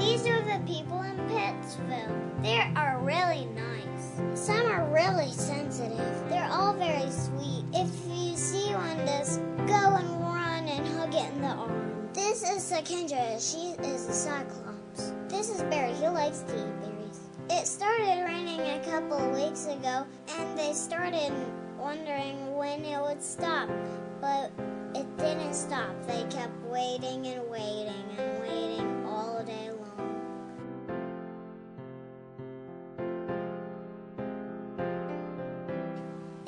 the people in Pittsville. They are really nice. Some are really sensitive. They're all very sweet. If you see one, just go and run and hug it in the arm. This is Sakendra. She is a cyclops. This is Barry. He likes to eat berries. It started raining a couple of weeks ago, and they started wondering when it would stop, but it didn't stop. They kept waiting and waiting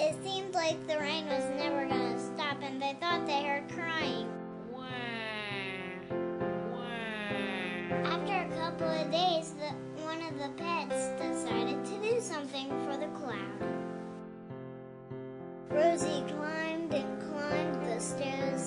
It seemed like the rain was never going to stop, and they thought they heard crying. After a couple of days, the, one of the pets decided to do something for the cloud. Rosie climbed and climbed the stairs